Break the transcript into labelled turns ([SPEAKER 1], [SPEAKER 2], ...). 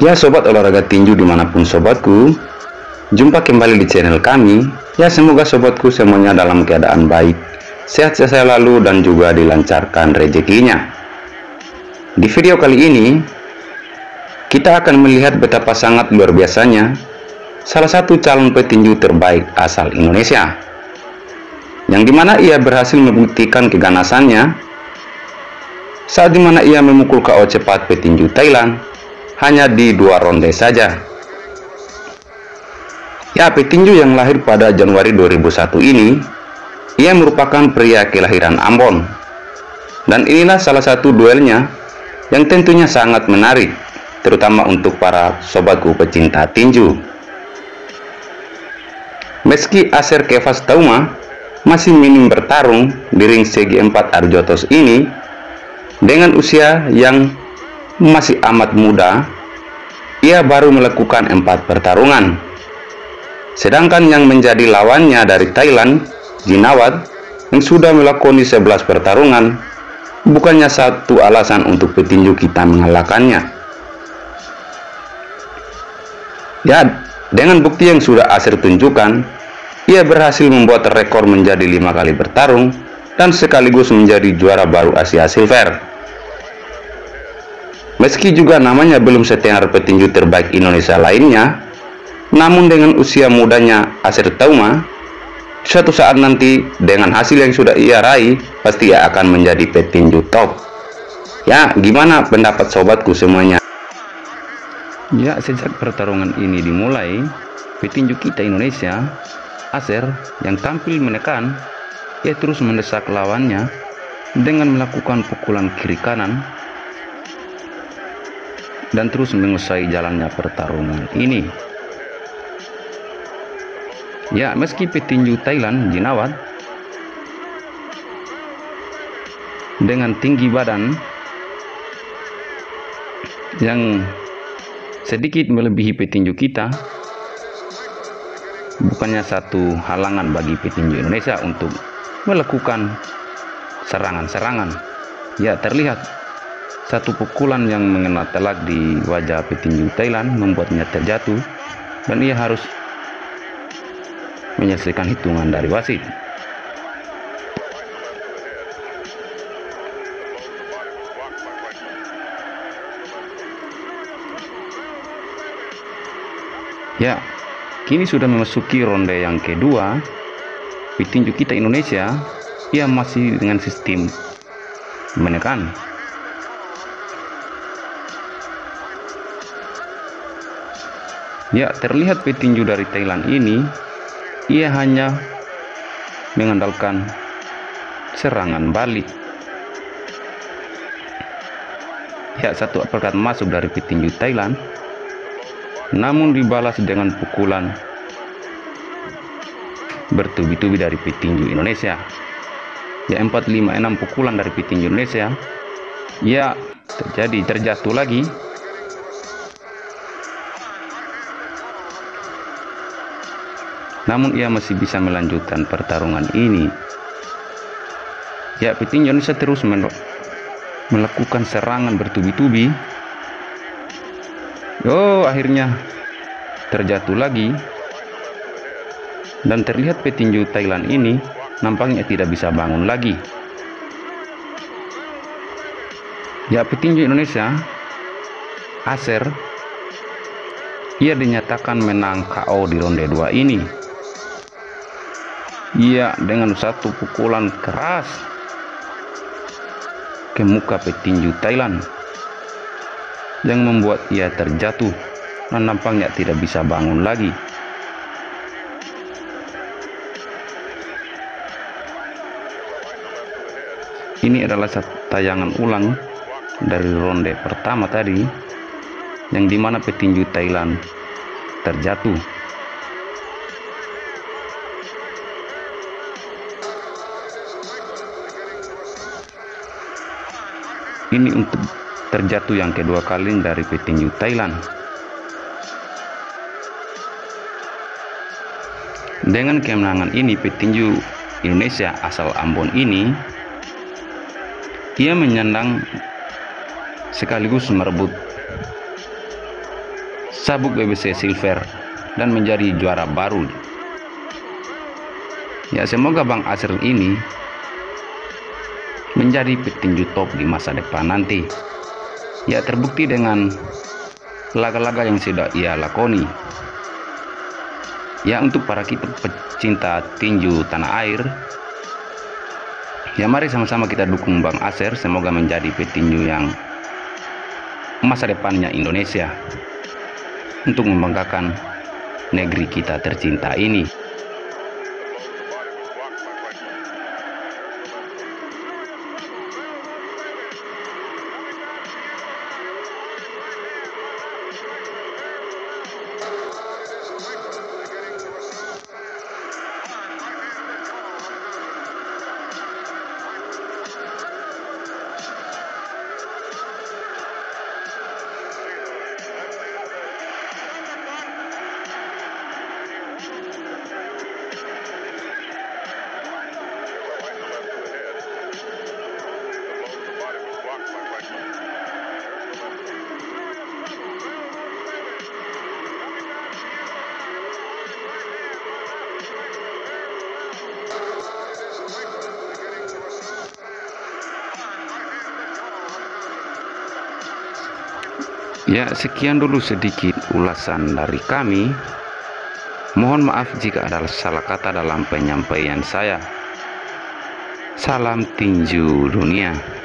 [SPEAKER 1] Ya sobat olahraga tinju di mana pun sobatku Jumpa kembali di channel kami. Ya semoga sobatku semuanya dalam keadaan baik Sehat-sehat selalu dan juga dilancarkan rezekinya. Di video kali ini Kita akan melihat betapa sangat luar biasanya Salah satu calon petinju terbaik asal Indonesia Yang di mana ia berhasil membuktikan keganasannya Saat di mana ia memukul KO cepat petinju Thailand hanya di dua ronde saja. Ya, petinju yang lahir pada Januari 2001 ini, ia merupakan pria kelahiran Ambon. Dan inilah salah satu duelnya yang tentunya sangat menarik, terutama untuk para sobatku pecinta tinju. Meski Aser Kevas Tauma masih minim bertarung di ring segi 4 Arjotos ini, dengan usia yang masih amat muda, ia baru melakukan empat pertarungan. Sedangkan yang menjadi lawannya dari Thailand, Jinawat, yang sudah melakoni 11 pertarungan, bukannya satu alasan untuk petinju kita mengalahkannya. Ya, dengan bukti yang sudah Asir tunjukkan, ia berhasil membuat rekor menjadi lima kali bertarung dan sekaligus menjadi juara baru Asia Silver. Meski juga namanya belum setenar petinju terbaik Indonesia lainnya, namun dengan usia mudanya Asir Tauma, suatu saat nanti dengan hasil yang sudah ia raih, pasti ia akan menjadi petinju top. Ya, gimana pendapat sobatku semuanya? Ya, sejak pertarungan ini dimulai, petinju kita Indonesia, Aser, yang tampil menekan, ia terus mendesak lawannya dengan melakukan pukulan kiri kanan dan terus menguasai jalannya pertarungan ini. Ya, meski petinju Thailand Jinawat dengan tinggi badan yang sedikit melebihi petinju kita bukannya satu halangan bagi petinju Indonesia untuk melakukan serangan-serangan ya terlihat satu pukulan yang mengena telak di wajah petinju Thailand membuatnya terjatuh dan ia harus menyelesaikan hitungan dari wasit. Ya, kini sudah memasuki ronde yang kedua. Petinju kita Indonesia, ia masih dengan sistem menekan Ya, terlihat petinju dari Thailand ini ia hanya mengandalkan serangan balik. Ya, satu uppercut masuk dari petinju Thailand namun dibalas dengan pukulan bertubi-tubi dari petinju Indonesia. Ya 456 pukulan dari petinju Indonesia. Ya terjadi terjatuh lagi namun ia masih bisa melanjutkan pertarungan ini. Ya, petinju Indonesia terus melakukan serangan bertubi-tubi. Oh, akhirnya terjatuh lagi. Dan terlihat petinju Thailand ini nampaknya tidak bisa bangun lagi. Ya, petinju Indonesia Aser ia dinyatakan menang KO di ronde 2 ini. Ia dengan satu pukulan keras ke muka petinju Thailand yang membuat ia terjatuh dan nampaknya tidak bisa bangun lagi. Ini adalah tayangan ulang dari ronde pertama tadi yang di mana petinju Thailand terjatuh Ini untuk terjatuh yang kedua kali dari petinju Thailand. Dengan kemenangan ini petinju Indonesia asal Ambon ini ia menyandang sekaligus merebut sabuk BBC Silver dan menjadi juara baru. Ya semoga Bang Asir ini menjadi petinju top di masa depan nanti. Ya terbukti dengan laga-laga yang sudah ia lakoni. Ya untuk para kita pecinta tinju tanah air, ya mari sama-sama kita dukung Bang Aser semoga menjadi petinju yang masa depannya Indonesia untuk membanggakan negeri kita tercinta ini. Ya, sekian dulu sedikit ulasan dari kami. Mohon maaf jika ada salah kata dalam penyampaian saya. Salam tinju dunia.